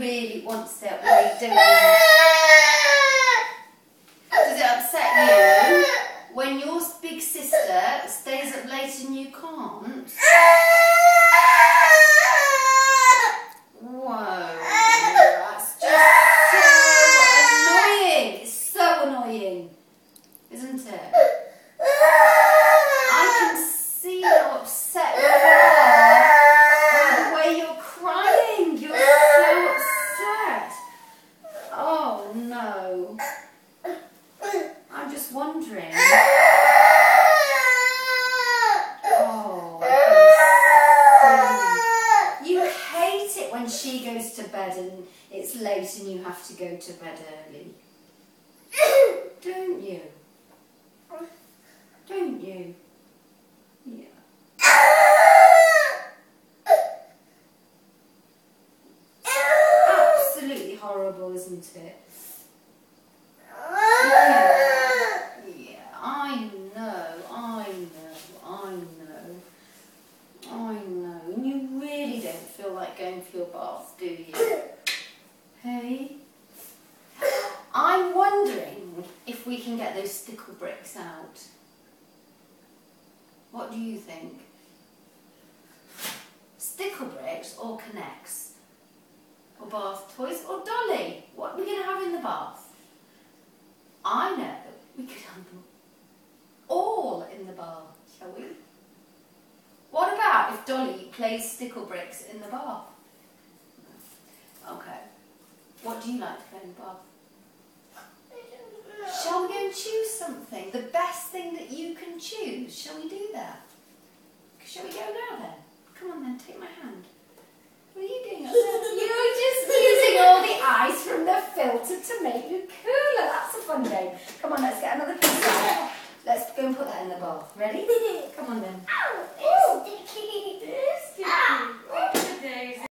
really wants it doing? Does it upset you when your big sister stays up late and you can't? Just wondering. Oh, oh see. You hate it when she goes to bed and it's late and you have to go to bed early. Don't you? Don't you? Yeah. Absolutely horrible, isn't it? Yeah, yeah, I know, I know, I know, I know. And you really don't feel like going for your bath, do you? Hey? I'm wondering if we can get those stickle bricks out. What do you think? Stickle bricks or K'Nex? Or bath toys or dolly? What are we going to have in the bath? I know we could have them all in the bath, shall we? What about if Dolly plays stickle bricks in the bath? What do you like to play in the bath? Shall we go and choose something? The best thing that you can choose. Shall we do that? Shall we go now then? Come on then, take my hand. What are you doing up there? You're just using all the ice from the filter to make you cooler. That's a fun game. Come on, let's get another. Let's go and put that in the bowl. Ready? Come on then.